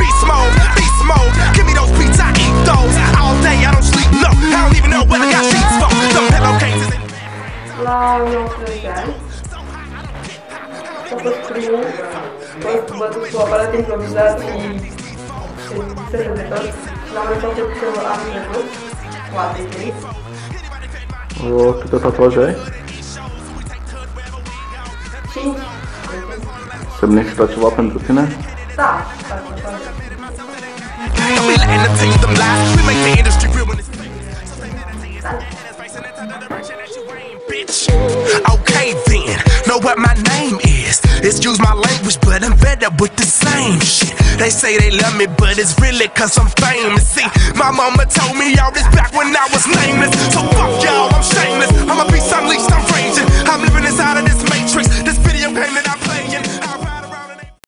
Beast mode, beast mode, give me those beats, I eat those All day, I don't sleep, no, I don't even know where I got sheets from The pillowcases Lá Po prostu to klip. O, czy? Cinci. Semnejszy łapem do tynę? Tak, tak. Okay then, know what my. Excuse my language, but I'm fed up with the same shit. They say they love me, but it's really cause I'm famous. See, my mama told me all this back when I was nameless. So fuck y'all, I'm shameless.